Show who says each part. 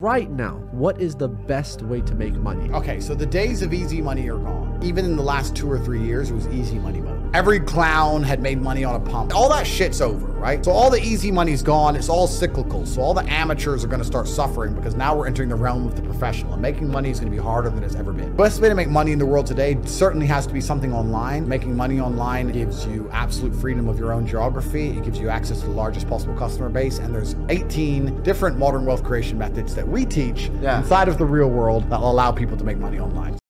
Speaker 1: Right now, what is the best way to make money?
Speaker 2: Okay, so the days of easy money are gone. Even in the last two or three years, it was easy money money. Every clown had made money on a pump. All that shit's over, right? So all the easy money's gone. It's all cyclical. So all the amateurs are going to start suffering because now we're entering the realm of the professional. And making money is going to be harder than it's ever been. The best way to make money in the world today certainly has to be something online. Making money online gives you absolute freedom of your own geography. It gives you access to the largest possible customer base. And there's 18 different modern wealth creation methods that we teach
Speaker 3: Yeah.
Speaker 2: inside of the real world that will allow people to make money online.